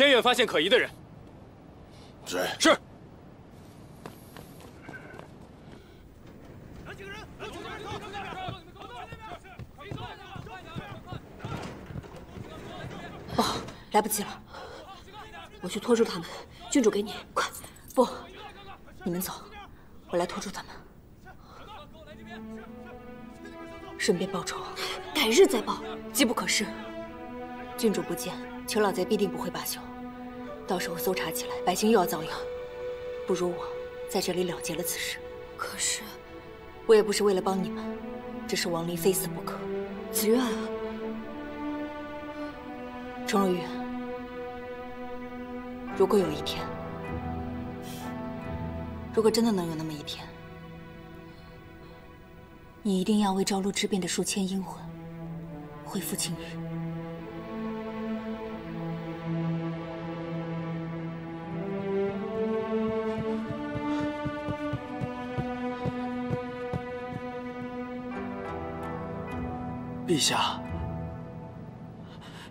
偏远发现可疑的人。是是。哦，来不及了，我去拖住他们。郡主给你，快！不，你们走，我来拖住他们，顺便报仇。改日再报，机不可失。郡主不见，裘老贼必定不会罢休。到时候搜查起来，百姓又要遭殃。不如我在这里了结了此事。可是，我也不是为了帮你们，只是王林非死不可。紫苑啊，程若玉，如果有一天，如果真的能有那么一天，你一定要为朝露之变的数千英魂恢复清誉。陛下，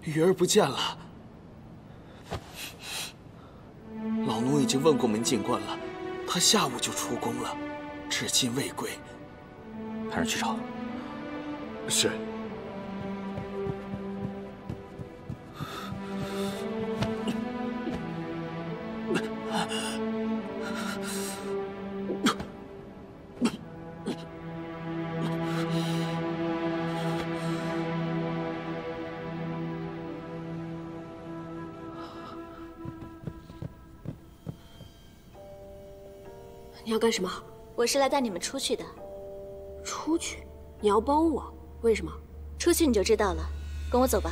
鱼儿不见了。老奴已经问过门禁官了，他下午就出宫了，至今未归。派人去找。是。干什么？我是来带你们出去的。出去？你要帮我？为什么？出去你就知道了。跟我走吧。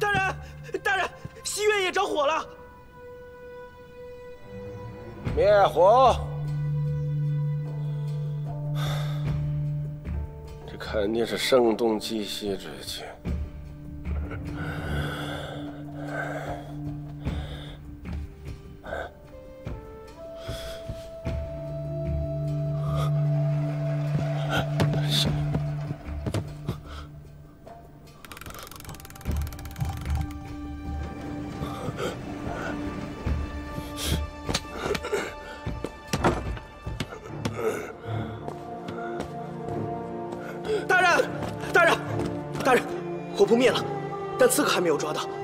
大人，大人，西院也着火了。灭火。肯定是声东击西之计。没有抓到。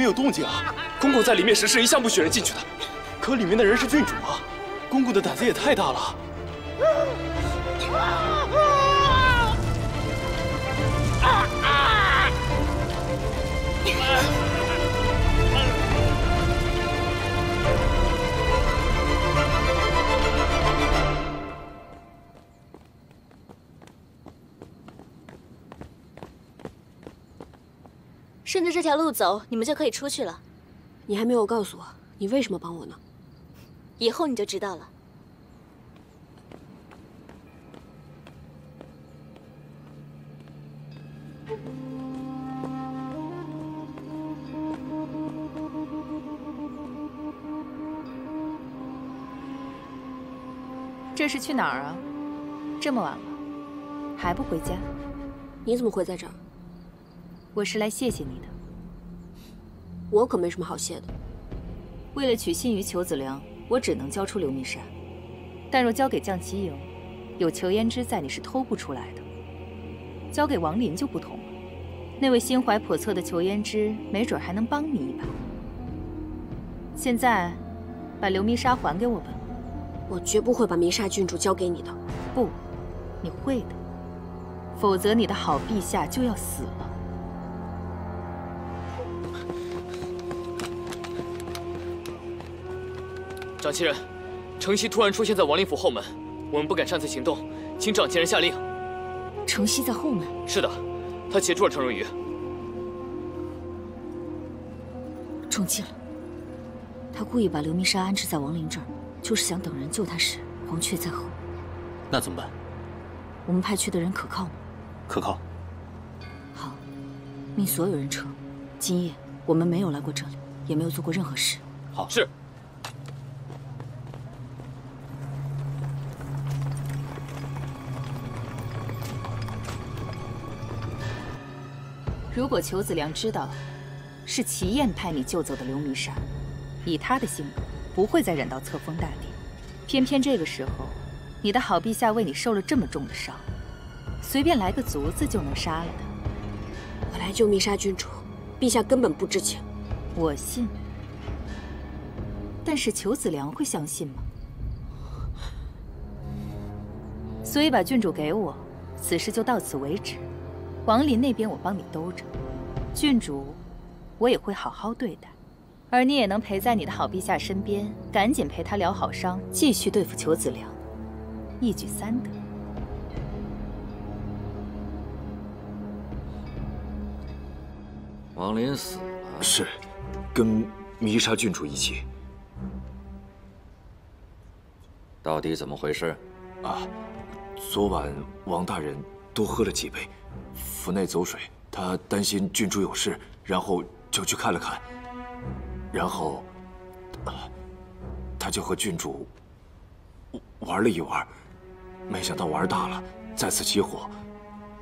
没有动静啊！公公在里面时是一向不许人进去的。可里面的人是郡主啊！公公的胆子也太大了。路走，你们就可以出去了。你还没有告诉我，你为什么帮我呢？以后你就知道了。这是去哪儿啊？这么晚了，还不回家？你怎么会在这儿？我是来谢谢你的。我可没什么好谢的。为了取信于裘子良，我只能交出流弥沙。但若交给降其营，有裘胭脂在，你是偷不出来的。交给王林就不同了，那位心怀叵测的裘胭脂，没准还能帮你一把。现在，把流弥沙还给我吧。我绝不会把弥沙郡主交给你的。不，你会的，否则你的好陛下就要死了。长亲人，程曦突然出现在王林府后门，我们不敢擅自行动，请掌旗人下令。程曦在后门。是的，他截住了程若愚。中计了，他故意把刘明山安置在王林这儿，就是想等人救他时，黄雀在后。那怎么办？我们派去的人可靠吗？可靠。好，命所有人撤。今夜我们没有来过这里，也没有做过任何事。好，是。如果裘子良知道是齐燕派你救走的流弥沙，以他的性格，不会再忍到册封大典。偏偏这个时候，你的好陛下为你受了这么重的伤，随便来个卒子就能杀了他。我来救弥沙郡主，陛下根本不知情。我信，但是裘子良会相信吗？所以把郡主给我，此事就到此为止。王林那边我帮你兜着，郡主，我也会好好对待，而你也能陪在你的好陛下身边，赶紧陪他疗好伤，继续对付裘子良，一举三得。王林死了，是，跟弥沙郡主一起。到底怎么回事？啊，昨晚王大人多喝了几杯。府内走水，他担心郡主有事，然后就去看了看。然后，他就和郡主玩了一玩，没想到玩大了，再次起火，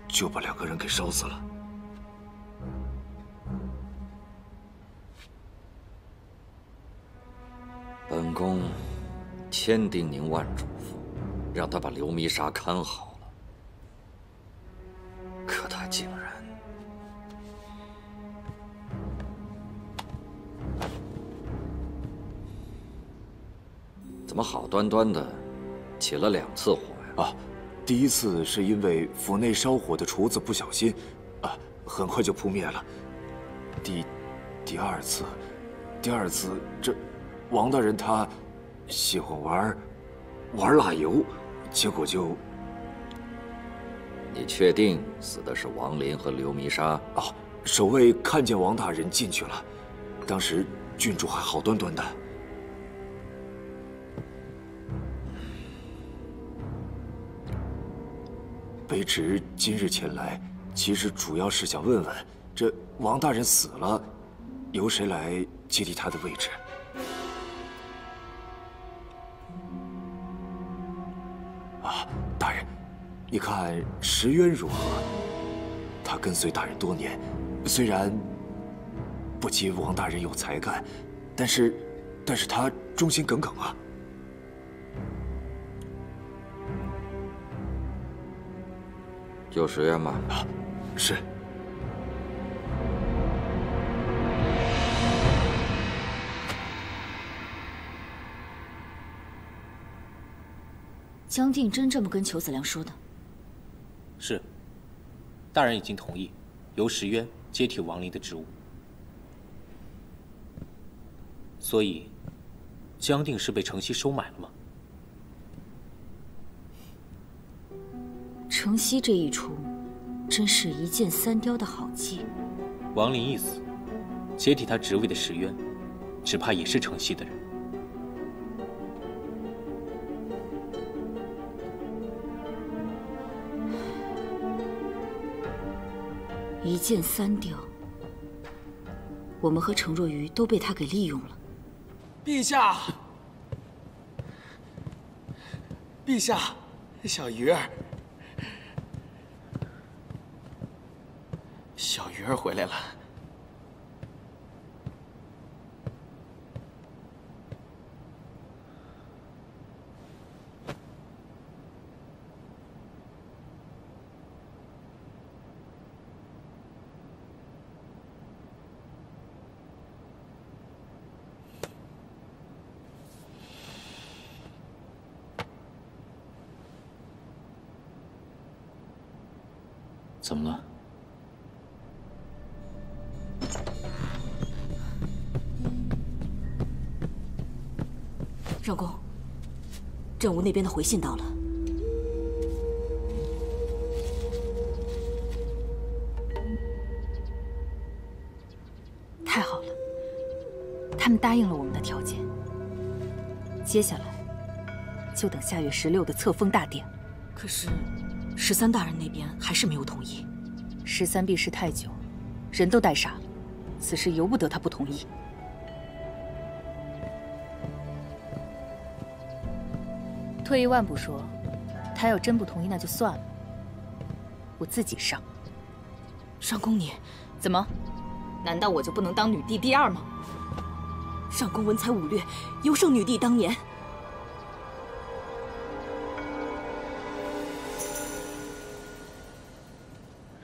就把两个人给烧死了。本宫千叮咛万嘱咐，让他把刘弥沙看好。竟然怎么好端端的起了两次火呀？啊，第一次是因为府内烧火的厨子不小心，啊，很快就扑灭了。第第二次，第二次这王大人他喜欢玩玩蜡油，结果就。你确定死的是王林和刘弥沙？哦，守卫看见王大人进去了，当时郡主还好端端的。卑职今日前来，其实主要是想问问，这王大人死了，由谁来接替他的位置？啊，大人。你看石渊如何？他跟随大人多年，虽然不及王大人有才干，但是，但是他忠心耿耿啊。救石渊吧？啊，是。江定真这么跟裘子良说的？是，大人已经同意，由石渊接替王林的职务。所以，江定是被程曦收买了吗？程曦这一出，真是一箭三雕的好计。王林一死，接替他职位的石渊，只怕也是程曦的人。一箭三雕，我们和程若愚都被他给利用了。陛下，陛下，小鱼儿，小鱼儿。儿回来了。怎么了？上宫，镇吴那边的回信到了。太好了，他们答应了我们的条件。接下来，就等下月十六的册封大典。可是，十三大人那边还是没有同意。十三避世太久，人都带傻了，此事由不得他不同意。退一万步说，他要真不同意，那就算了。我自己上。上宫，你怎么？难道我就不能当女帝第二吗？上宫文才武略，尤胜女帝当年。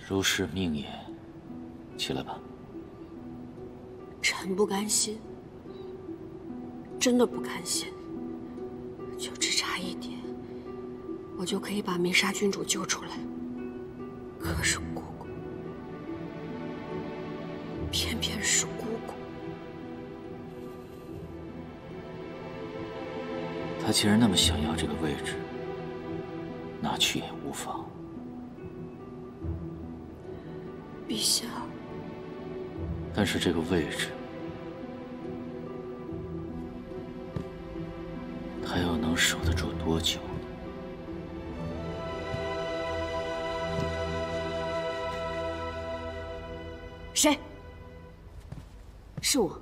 如是命也，起来吧。臣不甘心，真的不甘心。就只差一点，我就可以把明沙郡主救出来。可是姑姑，偏偏是姑姑。他既然那么想要这个位置，拿去也无妨。下，但是这个位置，他又能守得住多久？谁？是我，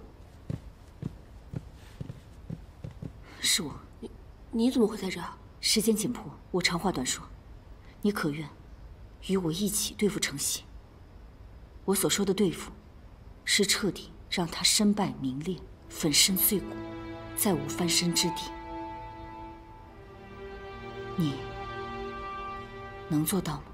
是我。你你怎么会在这儿？时间紧迫，我长话短说。你可愿与我一起对付承袭？我所说的对付，是彻底让他身败名裂、粉身碎骨，再无翻身之地。你能做到吗？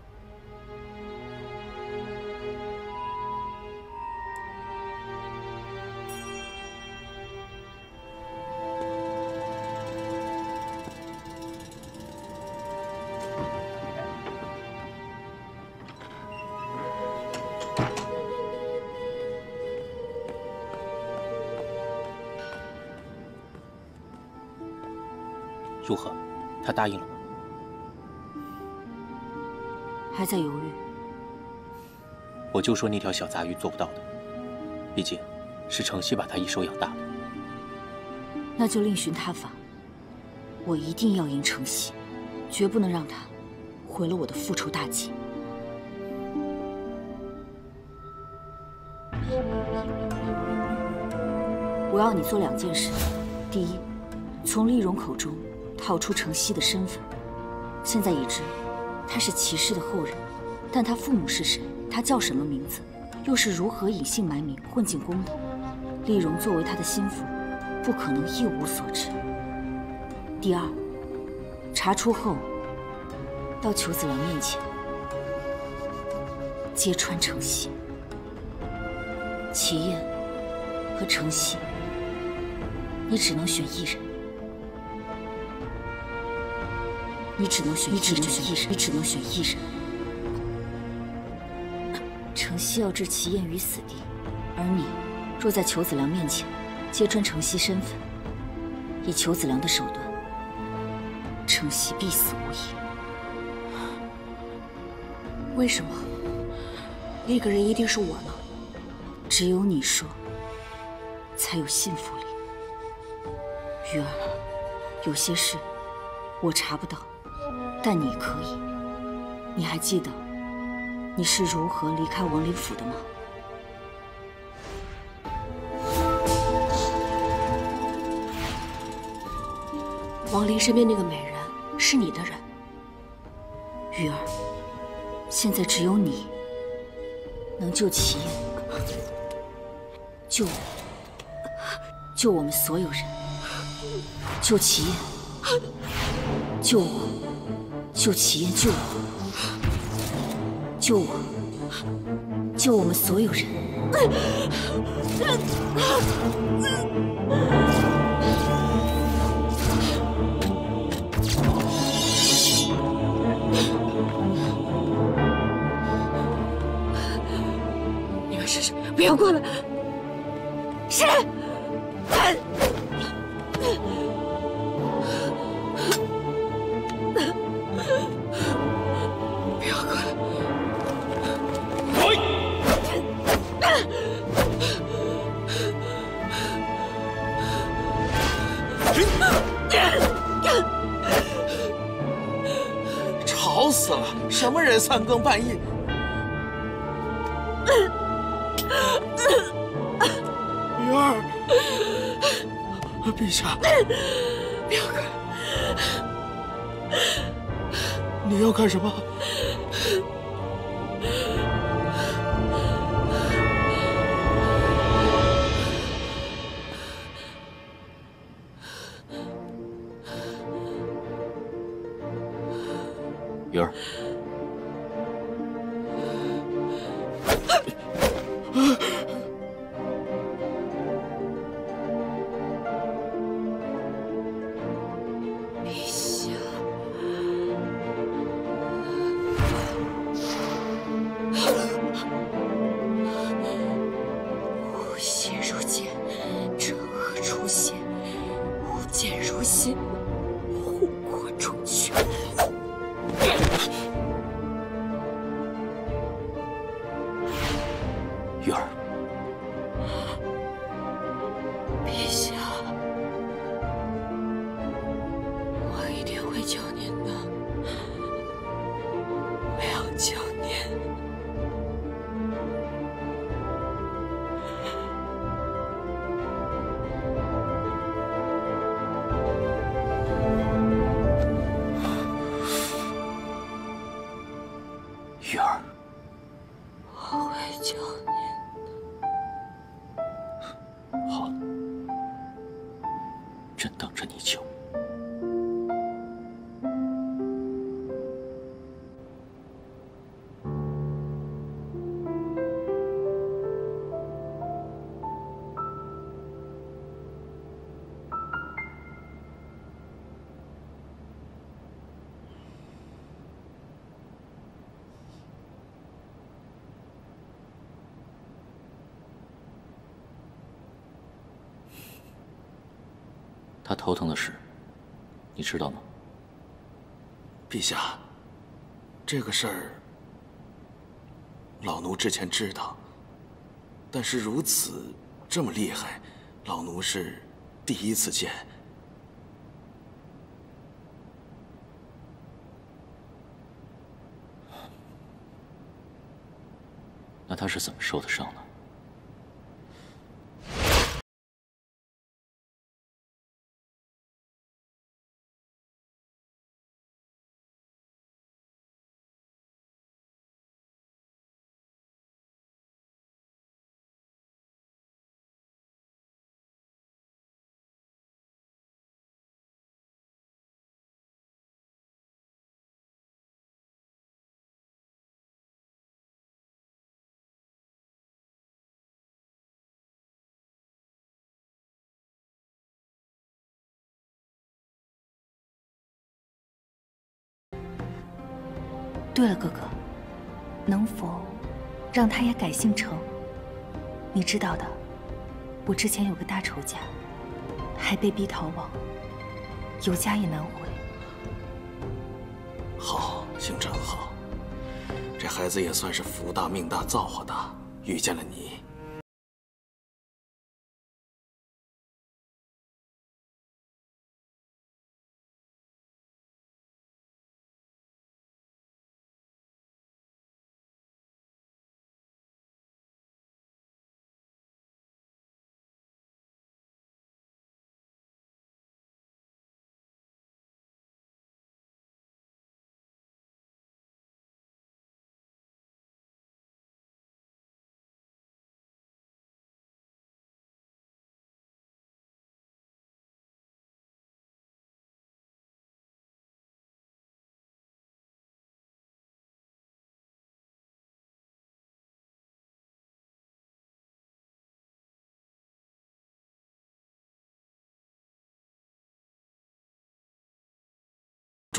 如何？他答应了吗？还在犹豫。我就说那条小杂鱼做不到的，毕竟，是程曦把他一手养大的。那就另寻他法。我一定要赢程曦，绝不能让他毁了我的复仇大计。我要你做两件事：第一，从丽蓉口中套出程曦的身份。现在已知，他是骑士的后人，但他父母是谁？他叫什么名字？又是如何隐姓埋名混进宫的？丽蓉作为他的心腹，不可能一无所知。第二，查出后，到裘子良面前揭穿程曦。齐燕和程曦，你只能选一人。你只能选，你只能选一人，你只能选一人。承熙要置齐燕于死地，而你若在裘子良面前揭穿承熙身份，以裘子良的手段，承熙必死无疑。为什么？那个人一定是我呢？只有你说，才有信服力。鱼儿，有些事我查不到，但你可以。你还记得你是如何离开王林府的吗？王林身边那个美人是你的人，鱼儿。现在只有你能救齐燕，救我，救我们所有人，救齐燕，救我，救齐燕，救我，救我，救我们所有人。你们试试，不要过来！人三更半夜？鱼儿，陛下，不要过来！你要干什么？陛下，他头疼的事，你知道吗？陛下，这个事儿，老奴之前知道，但是如此这么厉害，老奴是第一次见。那他是怎么受的伤呢？对了，哥哥，能否让他也改姓程？你知道的，我之前有个大仇家，还被逼逃亡，有家也难回。好，姓程好，这孩子也算是福大命大造化大，遇见了你。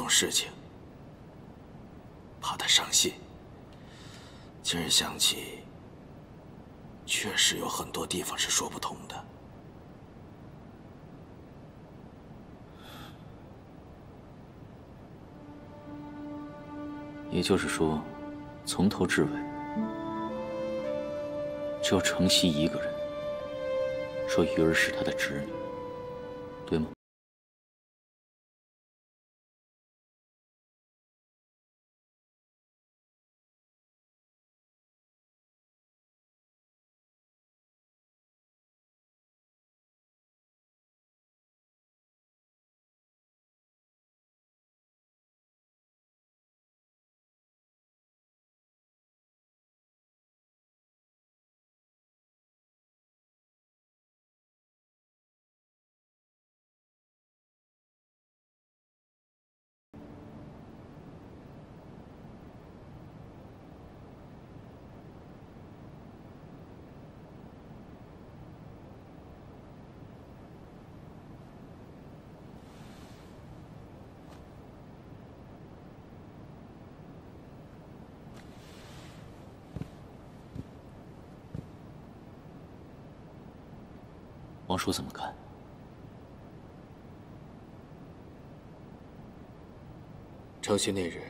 事情，怕他伤心。今儿想起，确实有很多地方是说不通的。也就是说，从头至尾，只有程曦一个人说鱼儿是他的侄女，对吗？王叔怎么看？程曦那日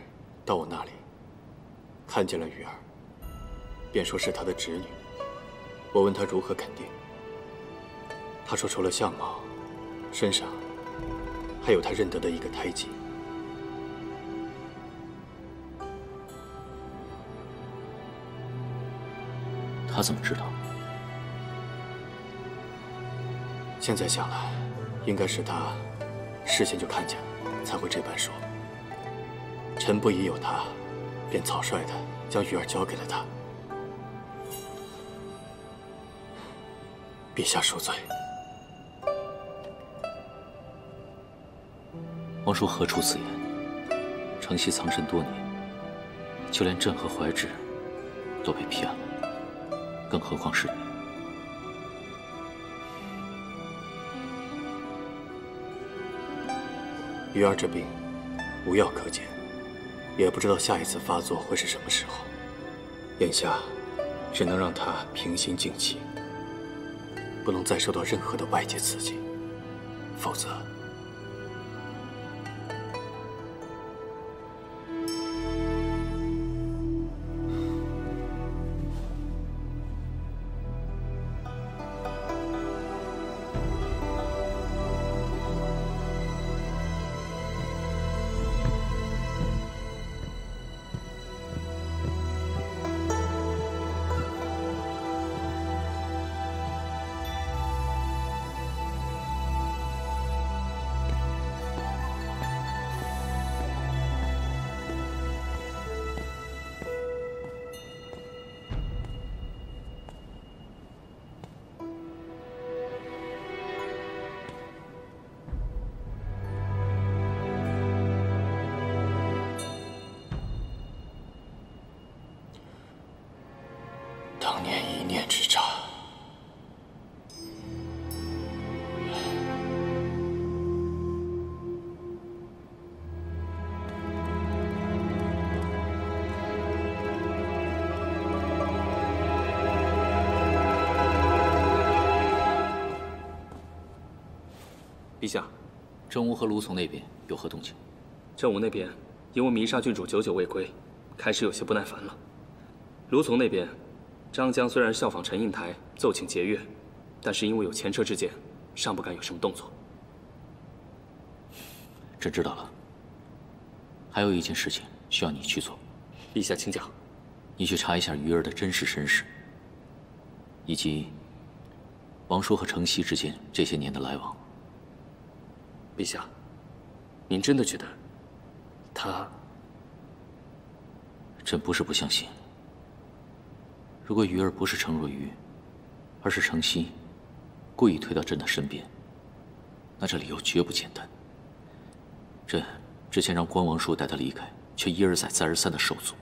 到我那里，看见了雨儿，便说是他的侄女。我问他如何肯定，他说除了相貌，身上还有他认得的一个胎记。他怎么知道？现在想来，应该是他事先就看见了，才会这般说。臣不疑有他，便草率的将玉儿交给了他。陛下恕罪。王叔何出此言？承袭藏身多年，就连朕和怀志都被骗了，更何况是你？鱼儿这病，无药可解，也不知道下一次发作会是什么时候。眼下，只能让他平心静气，不能再受到任何的外界刺激，否则。郑武和卢从那边有何动静？郑武那边因为迷沙郡主久久未归，开始有些不耐烦了。卢从那边，张江虽然效仿陈应台奏请节约，但是因为有前车之鉴，尚不敢有什么动作。朕知道了。还有一件事情需要你去做。陛下，请讲。你去查一下鱼儿的真实身世，以及王叔和程曦之间这些年的来往。陛下，您真的觉得他？朕不是不相信。如果鱼儿不是程若愚，而是程心故意推到朕的身边，那这理由绝不简单。朕之前让关王叔带他离开，却一而再、再而三的受阻。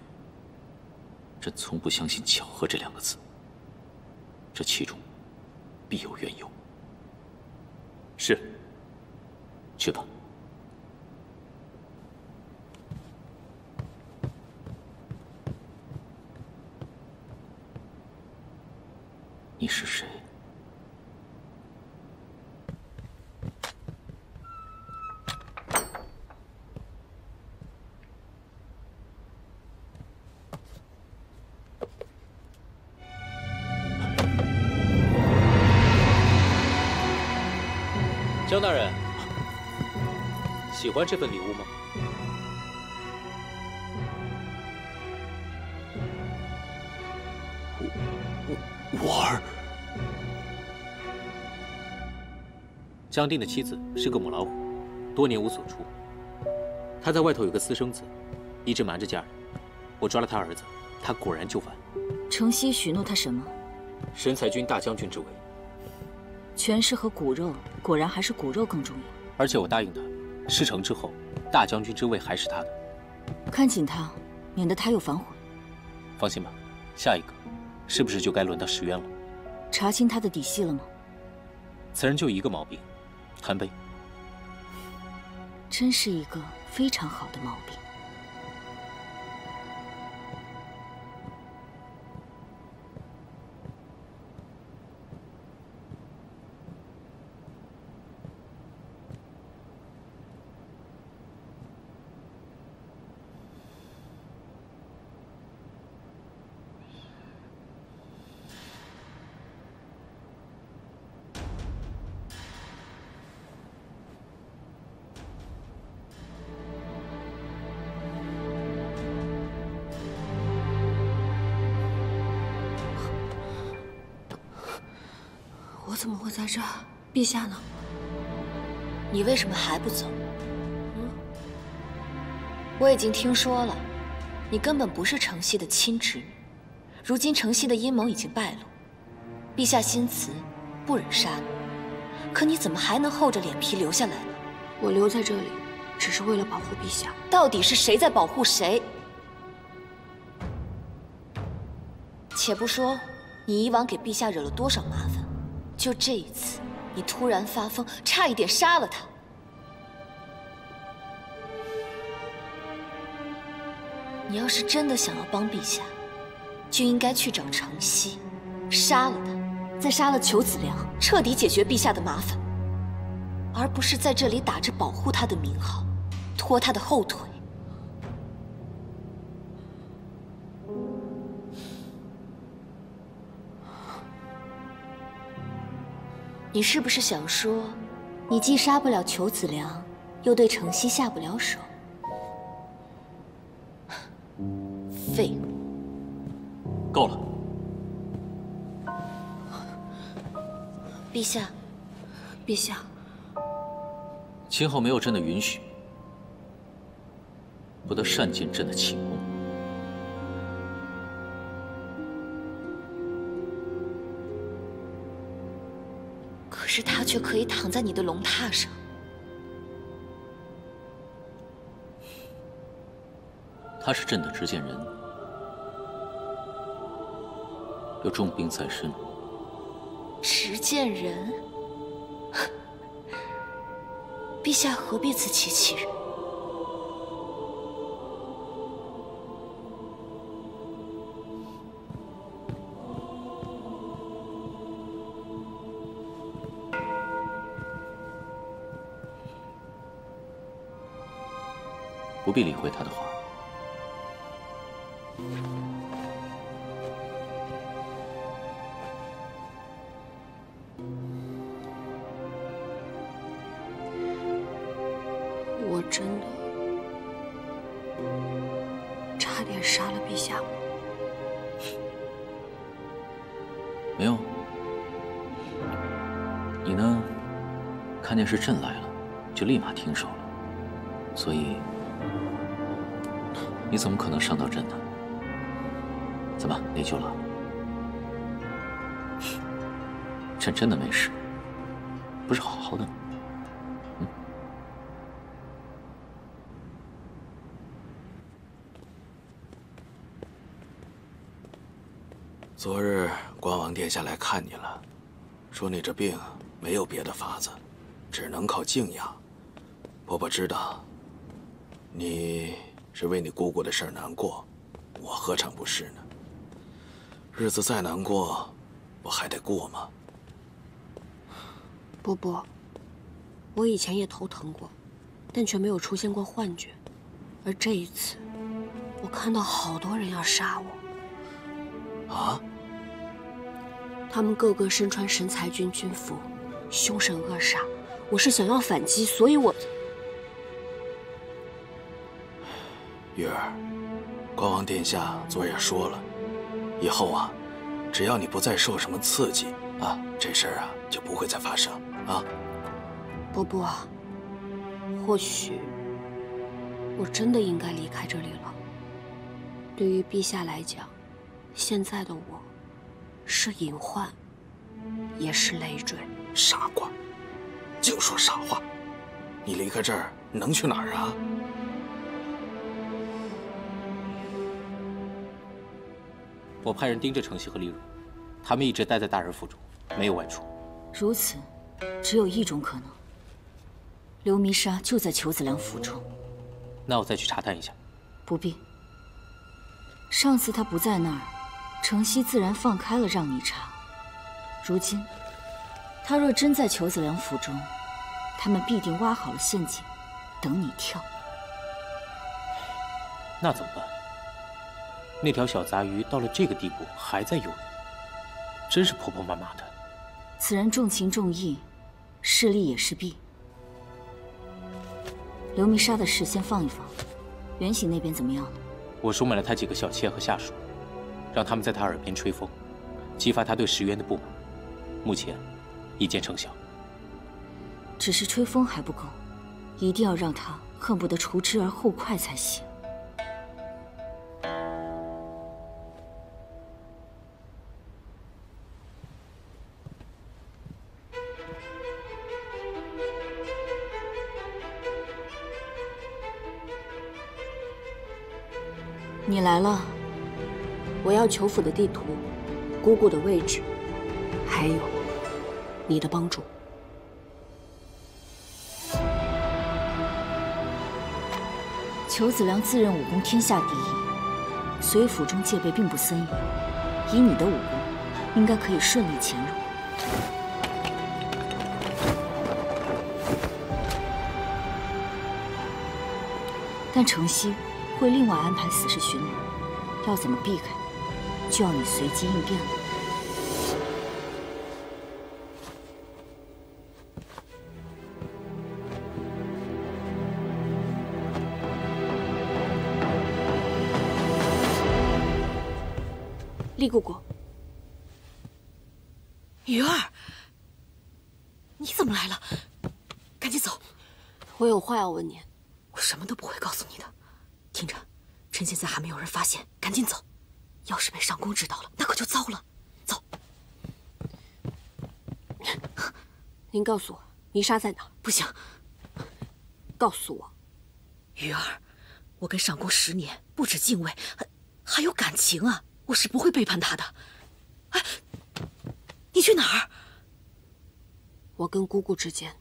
朕从不相信巧合这两个字，这其中必有缘由。是。去吧。欢这份礼物吗？我儿，江定的妻子是个母老虎，多年无所出。他在外头有个私生子，一直瞒着家人。我抓了他儿子，他果然就范。程曦许诺他什么？神裁军大将军之位。权势和骨肉，果然还是骨肉更重要。而且我答应他，事成之后，大将军之位还是他的。看紧他，免得他又反悔。放心吧，下一个，是不是就该轮到石渊了？查清他的底细了吗？此人就一个毛病，贪杯。真是一个非常好的毛病。在这儿？陛下呢？你为什么还不走？嗯，我已经听说了，你根本不是程曦的亲侄女。如今程曦的阴谋已经败露，陛下心慈，不忍杀你。可你怎么还能厚着脸皮留下来呢？我留在这里，只是为了保护陛下。到底是谁在保护谁？且不说你以往给陛下惹了多少麻烦，就这一次，你突然发疯，差一点杀了他。你要是真的想要帮陛下，就应该去找程曦，杀了他，再杀了裘子良，彻底解决陛下的麻烦，而不是在这里打着保护他的名号，拖他的后腿。你是不是想说，你既杀不了裘子良，又对程曦下不了手？废物！够了，陛下，陛下，今后没有朕的允许，不得擅进朕的寝宫。却可以躺在你的龙榻上。他是朕的执剑人，有重病在身。执剑人，陛下何必自欺欺人？不必理会他的话。我真的差点杀了陛下吗？没有，你呢？看见是朕来了，就立马停手了，所以你怎么可能伤到朕呢？怎么内疚了？朕真的没事，不是好好的吗？昨日光王殿下来看你了，说你这病没有别的法子，只能靠静养。婆婆知道你是为你姑姑的事儿难过，我何尝不是呢？日子再难过，不还得过吗？伯伯，我以前也头疼过，但却没有出现过幻觉，而这一次，我看到好多人要杀我。啊！他们个个身穿神裁军军服，凶神恶煞，我是想要反击，所以我……玉儿，国王殿下昨夜说了，以后啊，只要你不再受什么刺激啊，这事儿啊就不会再发生啊。伯伯，或许我真的应该离开这里了。对于陛下来讲，现在的我是隐患，也是累赘。傻瓜，净说傻话！你离开这儿能去哪儿啊？我派人盯着程曦和丽茹，他们一直待在大人府中，没有外出。如此，只有一种可能：刘弥沙就在裘子良府中。那我再去查探一下。不必。上次他不在那儿，承熙自然放开了让你查。如今，他若真在裘子良府中，他们必定挖好了陷阱，等你跳。那怎么办？那条小杂鱼到了这个地步还在犹豫，真是婆婆妈妈的。此人重情重义，势利也是弊。刘弥沙的事先放一放，袁喜那边怎么样了？我收买了他几个小妾和下属，让他们在他耳边吹风，激发他对石渊的不满。目前已见成效。只是吹风还不够，一定要让他恨不得除之而后快才行。来了，我要裘府的地图，姑姑的位置，还有你的帮助。裘子良自认武功天下第一，所以府中戒备并不森严。以你的武功，应该可以顺利潜入。但承熙会另外安排死士巡逻，要怎么避开，就要你随机应变了。厉姑姑，鱼儿，你怎么来了？赶紧走！我有话要问你。我什么都不会告诉你现在还没有人发现，赶紧走。要是被上宫知道了，那可就糟了。走。您告诉我，弥沙在哪？不行。告诉我，鱼儿，我跟上宫十年，不止敬畏，还还有感情啊！我是不会背叛他的。哎，你去哪儿？我跟姑姑之间，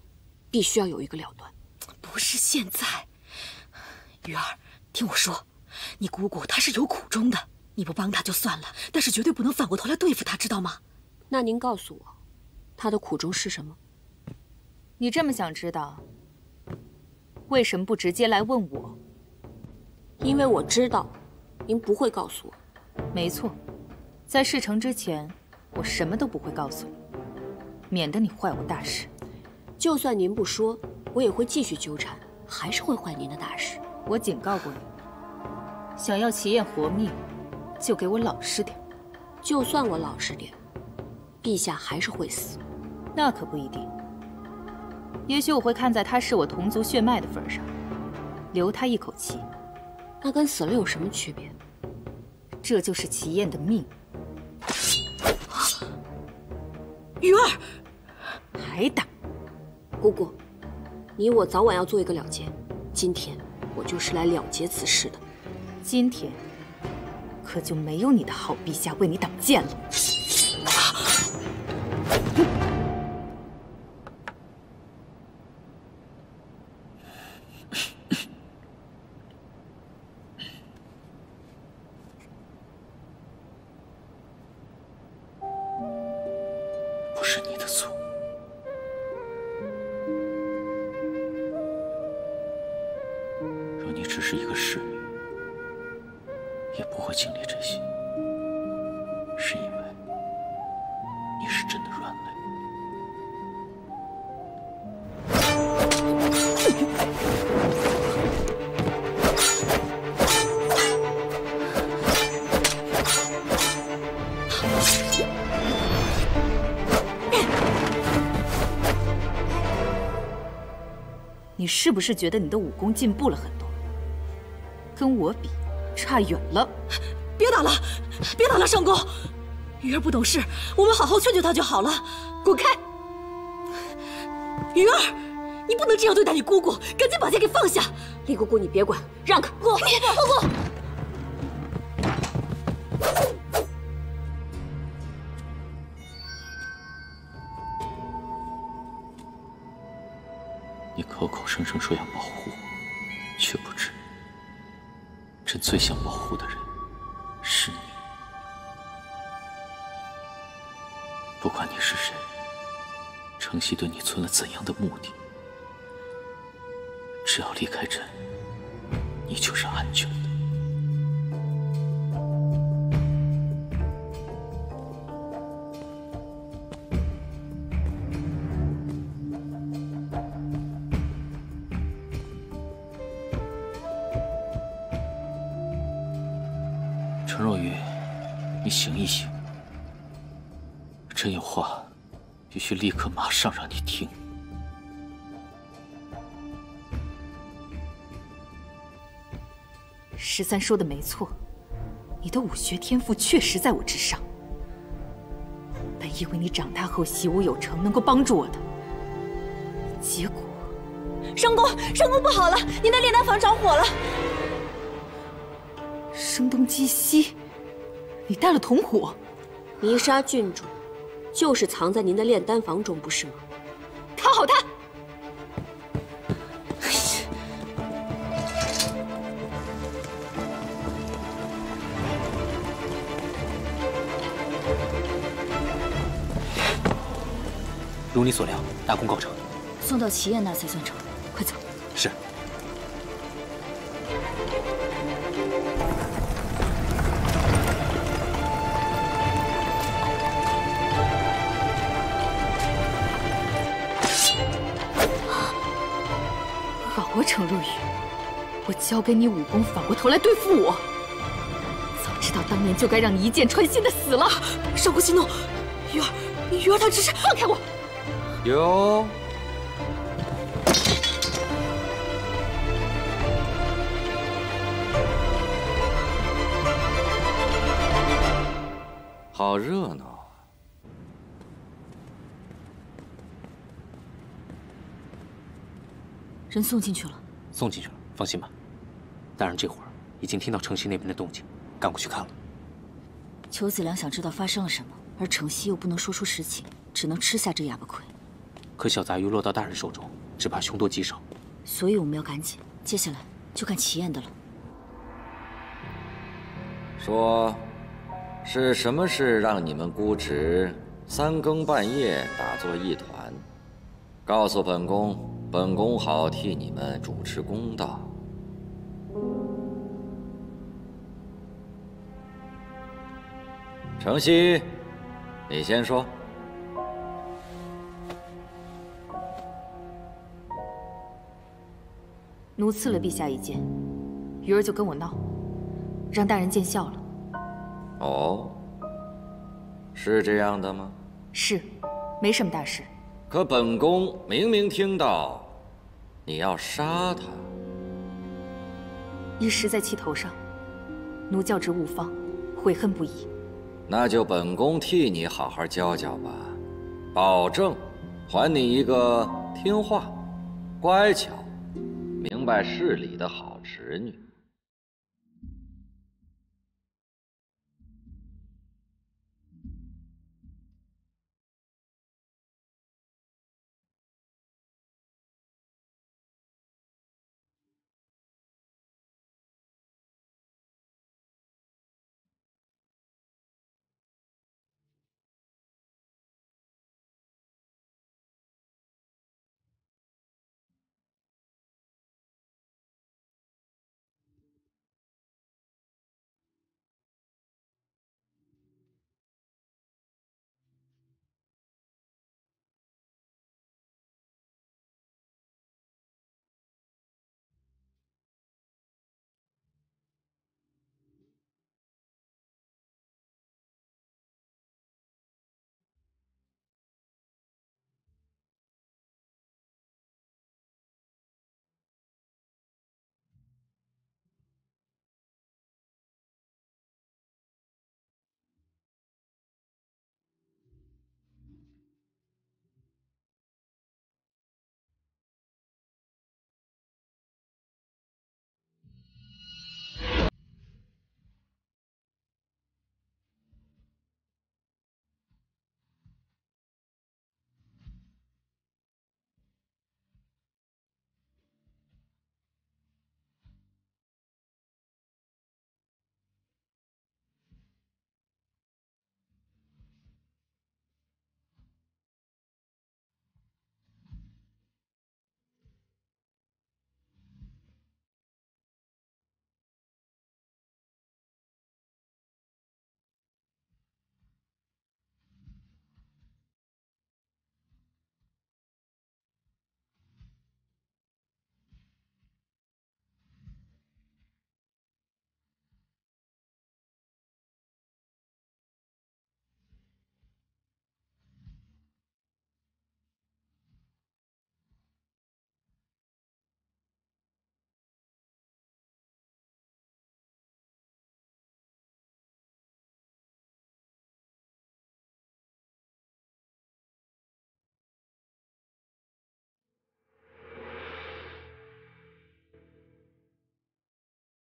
必须要有一个了断。不是现在。鱼儿，听我说，你姑姑她是有苦衷的，你不帮她就算了，但是绝对不能反过头来对付她，知道吗？那您告诉我，她的苦衷是什么？你这么想知道，为什么不直接来问我？因为我知道，您不会告诉我。没错，在事成之前，我什么都不会告诉你，免得你坏我大事。就算您不说，我也会继续纠缠，还是会坏您的大事。我警告过你，想要齐燕活命，就给我老实点。就算我老实点，陛下还是会死。那可不一定。也许我会看在他是我同族血脉的份上，留他一口气。那跟死了有什么区别？这就是齐燕的命。鱼儿，还打！姑姑，你我早晚要做一个了结。今天我就是来了结此事的。今天可就没有你的好陛下为你挡箭了。你是不是觉得你的武功进步了很多？跟我比，差远了。别打了，别打了，上公，鱼儿不懂事，我们好好劝劝他就好了。滚开！鱼儿，你不能这样对待你姑姑，赶紧把剑给放下。李姑姑，你别管，让开！姑姑，姑声声说要保护我，却不知，朕最想保护的人是你。不管你是谁，承熙对你存了怎样的目的，只要离开朕，你就是安全。必须立刻马上让你听。十三说的没错，你的武学天赋确实在我之上。本以为你长大后习武有成，能够帮助我的，结果……圣公，圣公不好了，您的炼丹房着火了！声东击西，你带了同伙？泥沙郡主，就是藏在您的炼丹房中，不是吗？看好他！如你所料，大功告成。送到齐燕那才算成，快走。是。教给你武功，反过头来对付我。早知道当年就该让你一箭穿心的死了。上官息怒，鱼儿，鱼儿他只是放开我。有。好热闹啊！人送进去了。送进去了，放心吧。大人这会儿已经听到城西那边的动静，赶过去看了。裘子良想知道发生了什么，而城西又不能说出实情，只能吃下这哑巴亏。可小杂鱼落到大人手中，只怕凶多吉少。所以我们要赶紧，接下来就看齐燕的了。说，是什么事让你们姑侄三更半夜打作一团？告诉本宫，本宫好替你们主持公道。程曦，你先说。奴刺了陛下一剑，鱼儿就跟我闹，让大人见笑了。哦，是这样的吗？是，没什么大事。可本宫明明听到，你要杀他。一时在气头上，奴教职误方，悔恨不已。那就本宫替你好好教教吧，保证还你一个听话、乖巧。明白事理的好侄女。